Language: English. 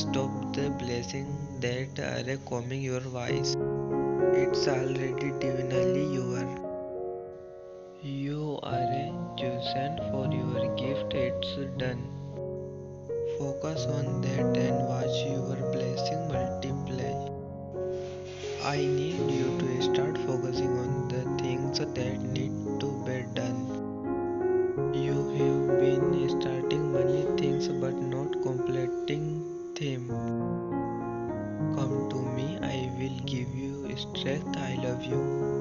stop the blessing that are coming your ways. It's already divinely yours. You are chosen for your gift, it's done. Focus on that and watch your blessing multiply. I need you to start focusing on the things that need to be done. You have been starting many things but not completing Said I love you.